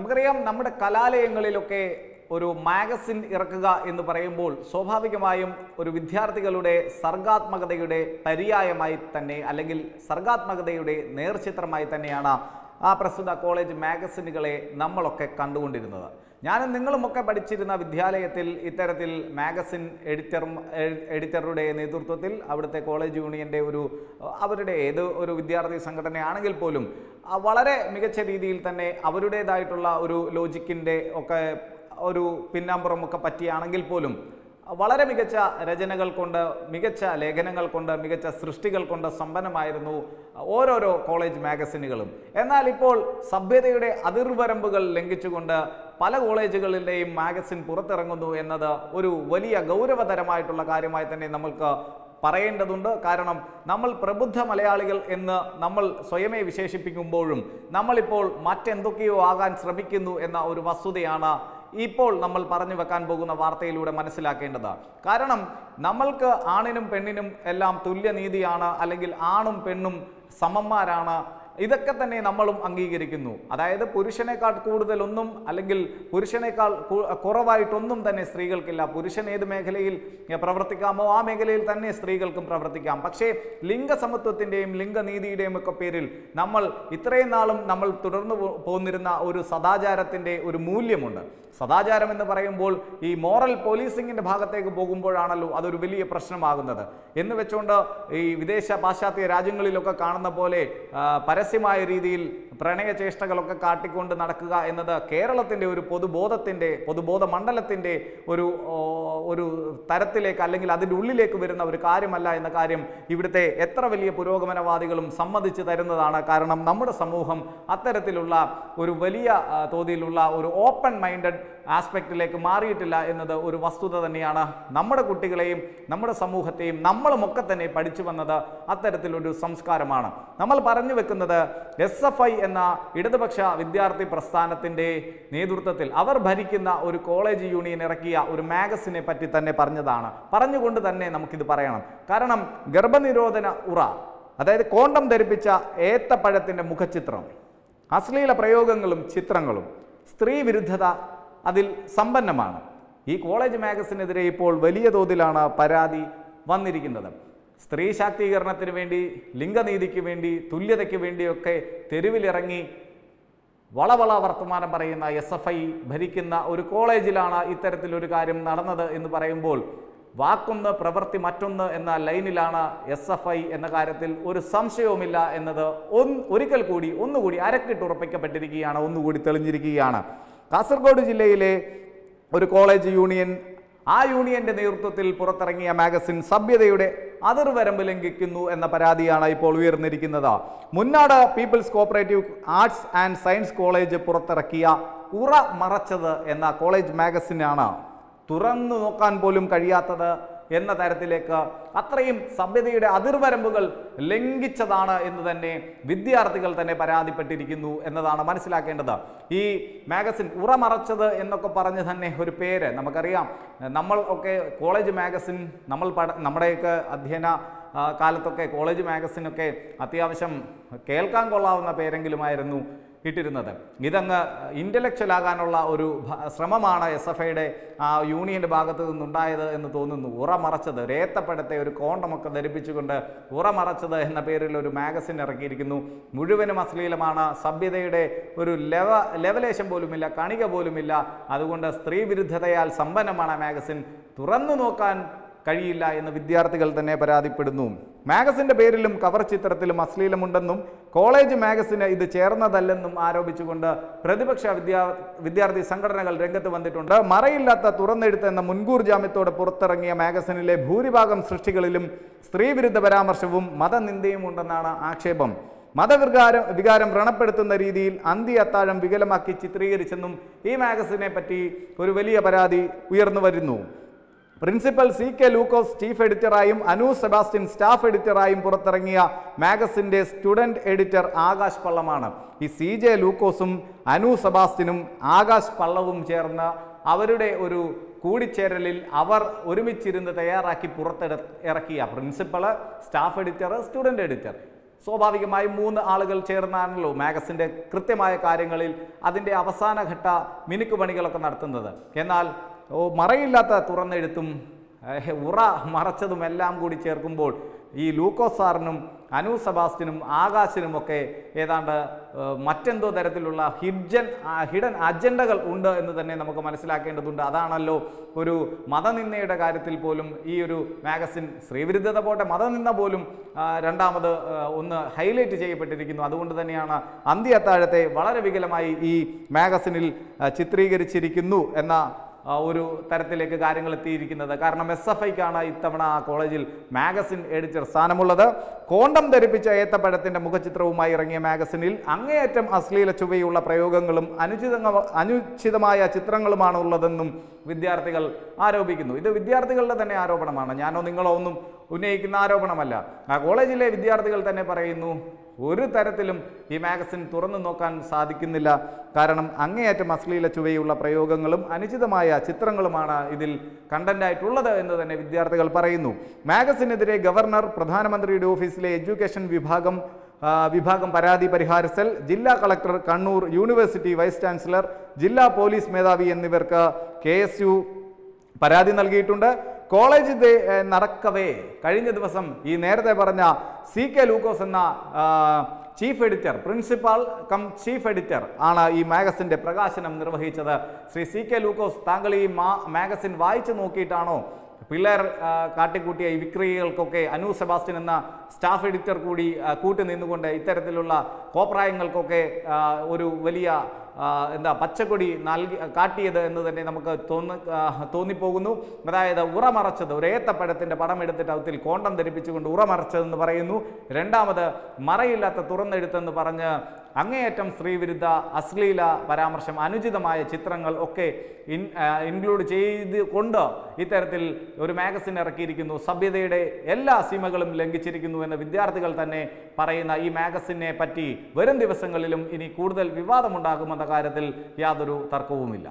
നമുക്കറിയാം നമ്മുടെ കലാലയങ്ങളിലൊക്കെ ഒരു മാഗസിൻ ഇറക്കുക എന്ന് പറയുമ്പോൾ സ്വാഭാവികമായും ഒരു വിദ്യാർത്ഥികളുടെ സർഗാത്മകതയുടെ പര്യായമായി തന്നെ അല്ലെങ്കിൽ സർഗാത്മകതയുടെ നേർചിത്രമായി തന്നെയാണ് ആ പ്രസ്തുത കോളേജ് മാഗസിനുകളെ നമ്മളൊക്കെ കണ്ടുകൊണ്ടിരുന്നത്. ഞാനും നിങ്ങളുമൊക്കെ പഠിച്ചിരുന്ന വിദ്യാലയത്തിൽ ഇത്തരത്തിൽ മാഗസിൻ എഡിറ്റർ എഡിറ്ററുടെ നേതൃത്വത്തിൽ അവിടുത്തെ കോളേജ് യൂണിയന്റെ ഒരു അവരുടെ ഏത് ഒരു വിദ്യാർത്ഥി സംഘടനയാണെങ്കിൽ പോലും വളരെ മികച്ച രീതിയിൽ തന്നെ അവരുടേതായിട്ടുള്ള ഒരു ലോജിക്കിന്റെ ഒക്കെ ഒരു പിന്നാമ്പുറമൊക്കെ പറ്റിയാണെങ്കിൽ പോലും വളരെ മികച്ച രചനകൾ കൊണ്ട് മികച്ച ലേഖനങ്ങൾ കൊണ്ട് മികച്ച സൃഷ്ടികൾ കൊണ്ട് സമ്പന്നമായിരുന്നു ഓരോരോ കോളേജ് മാഗസിനുകളും. എന്നാൽ ഇപ്പോൾ സഭ്യതയുടെ അതിർവരമ്പുകൾ ലംഘിച്ചുകൊണ്ട് പല കോളേജുകളിലെയും മാഗസിൻ പുറത്തിറങ്ങുന്നു എന്നത് ഒരു വലിയ ഗൗരവതരമായിട്ടുള്ള കാര്യമായി തന്നെ നമ്മൾക്ക് പറയേണ്ടതുണ്ട്. കാരണം നമ്മൾ പ്രബുദ്ധ മലയാളികൾ എന്ന് നമ്മൾ സ്വയമേ വിശേഷിപ്പിക്കുമ്പോഴും നമ്മളിപ്പോൾ മറ്റെന്തൊക്കെയോ ആകാൻ ശ്രമിക്കുന്നു എന്ന ഒരു വസ്തുതയാണ് ഇപ്പോൾ നമ്മൾ പറഞ്ഞു വെക്കാൻ പോകുന്ന വാർത്തയിലൂടെ മനസ്സിലാക്കേണ്ടത്. കാരണം നമ്മൾക്ക് ആണിനും പെണ്ണിനും എല്ലാം തുല്യനീതിയാണ് അല്ലെങ്കിൽ ആണും പെണ്ണും സമന്മാരാണ് ഇതൊക്കെ തന്നെ നമ്മളും അംഗീകരിക്കുന്നു. അതായത് പുരുഷനേക്കാൾ കൂടുതലൊന്നും അല്ലെങ്കിൽ പുരുഷനേക്കാൾ കുറവായിട്ടൊന്നും തന്നെ സ്ത്രീകൾക്കില്ല. പുരുഷൻ ഏത് മേഖലയിൽ പ്രവർത്തിക്കാമോ ആ മേഖലയിൽ തന്നെ സ്ത്രീകൾക്കും പ്രവർത്തിക്കാം. പക്ഷേ ലിംഗസമത്വത്തിന്റെയും ലിംഗനീതിയുടെയും ഒക്കെ പേരിൽ നമ്മൾ ഇത്രയും നാളും നമ്മൾ തുടർന്നു പോന്നിരുന്ന ഒരു സദാചാരത്തിന്റെ ഒരു മൂല്യമുണ്ട്. സദാചാരം എന്ന് പറയുമ്പോൾ ഈ മോറൽ പോലീസിങ്ങിന്റെ ഭാഗത്തേക്ക് പോകുമ്പോഴാണല്ലോ അതൊരു വലിയ പ്രശ്നമാകുന്നത്. എന്ന് വെച്ചുകൊണ്ട് ഈ വിദേശ പാശ്ചാത്യ രാജ്യങ്ങളിലൊക്കെ കാണുന്ന പോലെ ആ, പരസ്യമായ രീതിയിൽ പ്രണയചേഷ്ടകളൊക്കെ കാട്ടിക്കൊണ്ട് നടക്കുക എന്നത് കേരളത്തിന്റെ ഒരു പൊതുബോധത്തിന്റെ പൊതുബോധ മണ്ഡലത്തിന്റെ ഒരു ഒരു തരത്തിലേക്ക് അല്ലെങ്കിൽ അതിന്റെ ഉള്ളിലേക്ക് വരുന്ന ഒരു കാര്യമല്ല എന്ന കാര്യം ഇവിടുത്തെ എത്ര വലിയ പുരോഗമനവാദികളും സമ്മതിച്ചു തരുന്നതാണ്. കാരണം നമ്മുടെ സമൂഹം അത്തരത്തിലുള്ള ഒരു വലിയ തോതിലുള്ള ഒരു ഓപ്പൺ മൈൻഡഡ് ആസ്പെക്റ്റിലേക്ക് മാറിയിട്ടില്ല എന്നത് ഒരു വസ്തുത തന്നെയാണ്. നമ്മുടെ കുട്ടികളെയും നമ്മുടെ സമൂഹത്തെയും നമ്മളുമൊക്കെ തന്നെ പഠിച്ചു വന്നത് അത്തരത്തിലൊരു സംസ്കാരമാണ്. നമ്മൾ പറഞ്ഞു വെക്കുന്നത് എസ് എഫ് ഐ എന്ന ഇടതുപക്ഷ വിദ്യാർത്ഥി പ്രസ്ഥാനത്തിന്റെ നേതൃത്വത്തിൽ അവർ ഭരിക്കുന്ന ഒരു കോളേജ് യൂണിയൻ ഇറക്കിയ ഒരു മാഗസിനെ പറ്റി തന്നെ പറഞ്ഞതാണ്. പറഞ്ഞുകൊണ്ട് തന്നെ നമുക്കിത് പറയണം. കാരണം ഗർഭനിരോധന ഉറ അതായത് കോണ്ടം ധരിപ്പിച്ച ഏത്തപ്പഴത്തിന്റെ മുഖചിത്രം അശ്ലീല പ്രയോഗങ്ങളും ചിത്രങ്ങളും സ്ത്രീ വിരുദ്ധത അതിൽ സമ്പന്നമാണ്. ഈ കോളേജ് മാഗസിനെതിരെ ഇപ്പോൾ വലിയ തോതിലാണ് പരാതി വന്നിരിക്കുന്നത്. സ്ത്രീ ശാക്തീകരണത്തിന് വേണ്ടി ലിംഗനീതിക്ക് വേണ്ടി തുല്യതയ്ക്ക് വേണ്ടിയൊക്കെ തെരുവിലിറങ്ങി വളവള വർത്തമാനം പറയുന്ന എസ് എഫ് ഐ ഭരിക്കുന്ന ഒരു കോളേജിലാണ് ഇത്തരത്തിലൊരു കാര്യം നടന്നത് എന്ന് പറയുമ്പോൾ വാക്കൊന്ന് പ്രവൃത്തി മറ്റൊന്ന് എന്ന ലൈനിലാണ് എസ് എഫ് ഐ എന്ന കാര്യത്തിൽ ഒരു സംശയവുമില്ല എന്നത് ഒരിക്കൽ കൂടി ഒന്നുകൂടി അരക്കിട്ട് ഉറപ്പിക്കപ്പെട്ടിരിക്കുകയാണ് ഒന്നുകൂടി തെളിഞ്ഞിരിക്കുകയാണ്. കാസർഗോഡ് ജില്ലയിലെ ഒരു കോളേജ് യൂണിയൻ ആ യൂണിയന്റെ നേതൃത്വത്തിൽ പുറത്തിറങ്ങിയ മാഗസിൻ സഭ്യതയുടെ അതിർവരമ്പ് ലംഘിക്കുന്നു എന്ന പരാതിയാണ് ഇപ്പോൾ ഉയർന്നിരിക്കുന്നത്. Munnad people's cooperative arts and science college പുറത്തിറക്കിയ ഉറ മറച്ചത് എന്ന കോളേജ് മാഗസിനാണ്. തുറന്നു നോക്കാൻ പോലും കഴിയാത്തത് എന്ന തരത്തിലേക്ക് അത്രയും സഭ്യതയുടെ അതിർവരമ്പുകൾ ലംഘിച്ചതാണ് എന്ന് തന്നെ വിദ്യാർത്ഥികൾ തന്നെ പരാതിപ്പെട്ടിരിക്കുന്നു എന്നതാണ് മനസ്സിലാക്കേണ്ടത്. ഈ മാഗസിൻ ഉറമറച്ചത് എന്നൊക്കെ പറഞ്ഞ് തന്നെ ഒരു പേര് നമുക്കറിയാം. നമ്മൾ ഒക്കെ കോളേജ് മാഗസിൻ നമ്മൾ പഠ നമ്മുടെയൊക്കെ അധ്യയന കാലത്തൊക്കെ കോളേജ് മാഗസിനൊക്കെ അത്യാവശ്യം കേൾക്കാൻ കൊള്ളാവുന്ന പേരെങ്കിലുമായിരുന്നു. ഇട്ടിരുന്നത്. ഇതങ്ങ് ഇന്റലക്ച്വൽ ആകാനുള്ള ഒരു ശ്രമമാണ് എസ് എഫ് ഐയുടെ ആ യൂണിയന്റെ ഭാഗത്തു നിന്നുണ്ടായത് എന്ന് തോന്നുന്നു. ഉറമറച്ചത്. രേത്തപ്പഴത്തെ ഒരു കോണ്ടമൊക്കെ ധരിപ്പിച്ചുകൊണ്ട് ഉറമറച്ചത് എന്ന പേരിൽ ഒരു മാഗസിൻ ഇറക്കിയിരിക്കുന്നു. മുഴുവനും അശ്ലീലമാണ്. സഭ്യതയുടെ ഒരു ലെവ ലെവലേശം പോലുമില്ല കണിക പോലുമില്ല. അതുകൊണ്ട് സ്ത്രീ വിരുദ്ധതയാൽ സമ്പന്നമാണ് മാഗസിൻ തുറന്നു നോക്കാൻ കഴിയില്ല എന്ന് വിദ്യാർത്ഥികൾ തന്നെ പരാതിപ്പെടുന്നു. മാഗസിന്റെ പേരിലും കവർ ചിത്രത്തിലും അശ്ലീലമുണ്ടെന്നും കോളേജ് മാഗസിന് ഇത് ചേർന്നതല്ലെന്നും ആരോപിച്ചുകൊണ്ട് പ്രതിപക്ഷ വിദ്യാ വിദ്യാർത്ഥി സംഘടനകൾ രംഗത്ത് വന്നിട്ടുണ്ട്. മറയില്ലാത്ത തുറന്നെഴുത്ത് എന്ന മുൻകൂർ ജാമ്യത്തോടെ പുറത്തിറങ്ങിയ മാഗസിനിലെ ഭൂരിഭാഗം സൃഷ്ടികളിലും സ്ത്രീവിരുദ്ധ പരാമർശവും മതനിന്ദയും ഉണ്ടെന്നാണ് ആക്ഷേപം. മതവികാരം വികാരം വ്രണപ്പെടുത്തുന്ന രീതിയിൽ അന്തി അത്താഴം വികലമാക്കി ചിത്രീകരിച്ചെന്നും ഈ മാഗസിനെ പറ്റി ഒരു വലിയ പരാതി ഉയർന്നു വരുന്നു. Principal C K Lukose chief എഡിറ്ററായും Anu Sebastian staff എഡിറ്ററായും പുറത്തിറങ്ങിയ മാഗസിന്റെ സ്റ്റുഡന്റ് എഡിറ്റർ ആകാശ് പള്ളമാണ്. ഈ സി ജെ ലൂക്കോസും അനു സെബാസ്റ്റ്യനും ആകാശ് പള്ളവും ചേർന്ന് അവരുടെ ഒരു കൂടിച്ചേരലിൽ അവർ ഒരുമിച്ചിരുന്ന് തയ്യാറാക്കി പുറത്തെട ഇറക്കിയ principal staff editor student editor. സ്വാഭാവികമായും മൂന്ന് ആളുകൾ ചേർന്നാണല്ലോ മാഗസിന്റെ കൃത്യമായ കാര്യങ്ങളിൽ അതിന്റെ അവസാനഘട്ട മിനുക്കുപണികളൊക്കെ നടത്തുന്നത്. എന്നാൽ ഓ മറയില്ലാത്ത തുറന്നെഴുത്തും ഉറ മറച്ചതും എല്ലാം കൂടി ചേർക്കുമ്പോൾ ഈ ലൂക്കോസ് സാറിനും സെബാസ്റ്റിനും ആകാശിനും ഒക്കെ ഏതാണ്ട് മറ്റെന്തോ തരത്തിലുള്ള ഹിഡ്ജൻ ഹിഡൻ അജണ്ടകൾ ഉണ്ട് എന്ന് തന്നെ നമുക്ക് മനസ്സിലാക്കേണ്ടതുണ്ട്. അതാണല്ലോ ഒരു മതനിന്ദയുടെ കാര്യത്തിൽ പോലും ഈ ഒരു മാഗസിൻ സ്ത്രീവിരുദ്ധത പോട്ടെ മതനിന്ദ പോലും രണ്ടാമത് ഒന്ന് ഹൈലൈറ്റ് ചെയ്യപ്പെട്ടിരിക്കുന്നു. അതുകൊണ്ട് തന്നെയാണ് അന്ത്യ അത്താഴത്തെ വളരെ വികലമായി ഈ മാഗസിനിൽ ചിത്രീകരിച്ചിരിക്കുന്നു എന്ന ഒരു തരത്തിലേക്ക് കാര്യങ്ങൾ എത്തിയിരിക്കുന്നത്. കാരണം എസ് എഫ് ഐക്കാണ് ഇത്തവണ ആ കോളേജിൽ മാഗസിൻ എഡിറ്റർ സ്ഥാനമുള്ളത്. കോണ്ടം ധരിപ്പിച്ച ഏത്തപ്പഴത്തിന്റെ മുഖചിത്രവുമായി ഇറങ്ങിയ മാഗസിനിൽ അങ്ങേയറ്റം അശ്ലീല ചുവയുള്ള പ്രയോഗങ്ങളും അനുചിത അനുചിതമായ ചിത്രങ്ങളുമാണ് ഉള്ളതെന്നും വിദ്യാർത്ഥികൾ ആരോപിക്കുന്നു. ഇത് വിദ്യാർത്ഥികളുടെ തന്നെ ആരോപണമാണ്. ഞാനോ നിങ്ങളോ ഒന്നും ഉന്നയിക്കുന്ന ആരോപണമല്ല. ആ കോളേജിലെ വിദ്യാർത്ഥികൾ തന്നെ പറയുന്നു ഒരു തരത്തിലും ഈ മാഗസിൻ തുറന്നു നോക്കാൻ സാധിക്കുന്നില്ല. കാരണം അങ്ങേയറ്റം അശ്ലീല ചുവയുള്ള പ്രയോഗങ്ങളും അനുചിതമായ ചിത്രങ്ങളുമാണ് ഇതിൽ കണ്ടന്റായിട്ടുള്ളത് എന്ന് തന്നെ വിദ്യാർത്ഥികൾ പറയുന്നു. മാഗസിനെതിരെ ഗവർണർ പ്രധാനമന്ത്രിയുടെ ഓഫീസിലെ എഡ്യൂക്കേഷൻ വിഭാഗം വിഭാഗം പരാതി പരിഹാര സെൽ ജില്ലാ collector Kannur university vice chancellor ജില്ലാ പോലീസ് മേധാവി എന്നിവർക്ക് കെ പരാതി നൽകിയിട്ടുണ്ട്. കോളേജ് നടക്കവേ. കഴിഞ്ഞ ദിവസം ഈ നേരത്തെ പറഞ്ഞ സി കെ ലൂക്കോസ് എന്ന chief editor principal cum chief editor ആണ് ഈ മാഗസിന്റെ പ്രകാശനം നിർവഹിച്ചത്. ശ്രീ സി കെ ലൂക്കോസ് താങ്കൾ ഈ മാഗസിൻ വായിച്ചു നോക്കിയിട്ടാണോ? പിള്ളേർ കാട്ടിക്കൂട്ടിയ ഈ വിക്രിയകൾക്കൊക്കെ അനു സെബാസ്റ്റ്യൻ എന്ന സ്റ്റാഫ് എഡിറ്റർ കൂടി കൂട്ടി നിന്നുകൊണ്ട് ഇത്തരത്തിലുള്ള കോപ്രായങ്ങൾക്കൊക്കെ ഒരു വലിയ എന്താ പച്ചക്കൊടി നൽകി കാട്ടിയത് എന്ന് തന്നെ നമുക്ക് തോന്നി തോന്നിപ്പോകുന്നു. അതായത് ഉറമറച്ചത് ഒരു ഏത്തപ്പഴത്തിന്റെ പടം എടുത്തിട്ട് അതിൽ കോണ്ടം ധരിപ്പിച്ചുകൊണ്ട് ഉറമറച്ചതെന്ന് പറയുന്നു. രണ്ടാമത് മറയില്ലാത്ത തുറന്നെഴുത്തെന്ന് പറഞ്ഞ് അങ്ങേയറ്റം സ്ത്രീവിരുദ്ധ അശ്ലീല പരാമർശം അനുചിതമായ ചിത്രങ്ങൾ ഒക്കെ ഇൻ ഇൻക്ലൂഡ് ചെയ്ത് കൊണ്ട് ഇത്തരത്തിൽ ഒരു മാഗസിൻ ഇറക്കിയിരിക്കുന്നു. സഭ്യതയുടെ എല്ലാ സീമകളും ലംഘിച്ചിരിക്കുന്നു എന്ന് വിദ്യാർത്ഥികൾ തന്നെ പറയുന്ന ഈ മാഗസിനെ പറ്റി വരും ദിവസങ്ങളിലും ഇനി കൂടുതൽ വിവാദമുണ്ടാകുമെന്ന കാര്യത്തിൽ യാതൊരു തർക്കവുമില്ല.